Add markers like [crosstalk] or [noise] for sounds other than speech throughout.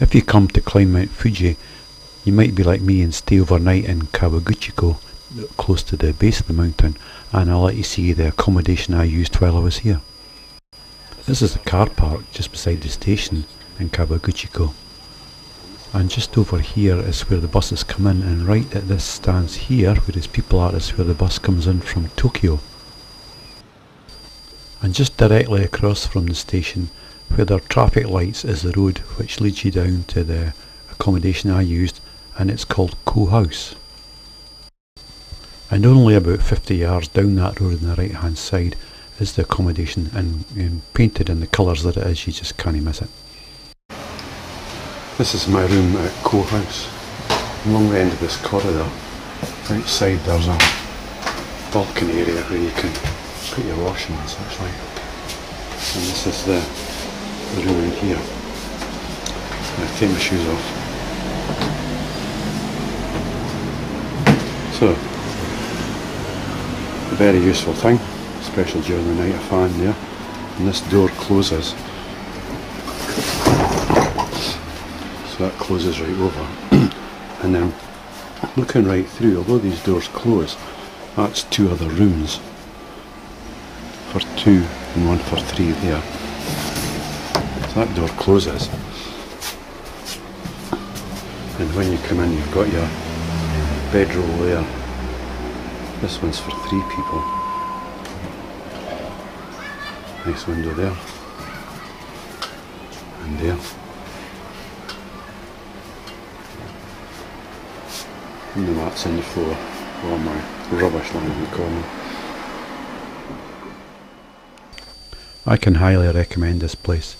If you come to climb Mount Fuji, you might be like me and stay overnight in Kawaguchiko, close to the base of the mountain, and I'll let you see the accommodation I used while I was here. This is the car park just beside the station in Kawaguchiko. And just over here is where the buses come in, and right at this stands here, where these people are, is where the bus comes in from Tokyo. And just directly across from the station, where there are traffic lights, is the road which leads you down to the accommodation I used, and it's called Koe House. And only about 50 yards down that road on the right hand side is the accommodation, and, and painted in the colours that it is, you just can't miss it. This is my room at Koe House. Along the end of this corridor, outside there's a balcony area where you can put your washing such like. And this is the, in here. I take my shoes off. So, a very useful thing, especially during the night, a fan there. And this door closes so that closes right over [clears throat] and then looking right through although these doors close that's two other rooms for two and one for three there that door closes. And when you come in you've got your bedroll there. This one's for three people. Nice window there. And there. And the mats on the floor all my rubbish lying in the corner. I can highly recommend this place.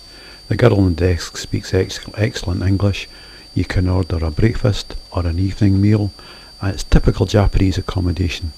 The girl on the desk speaks ex excellent English. You can order a breakfast or an evening meal and it's typical Japanese accommodation.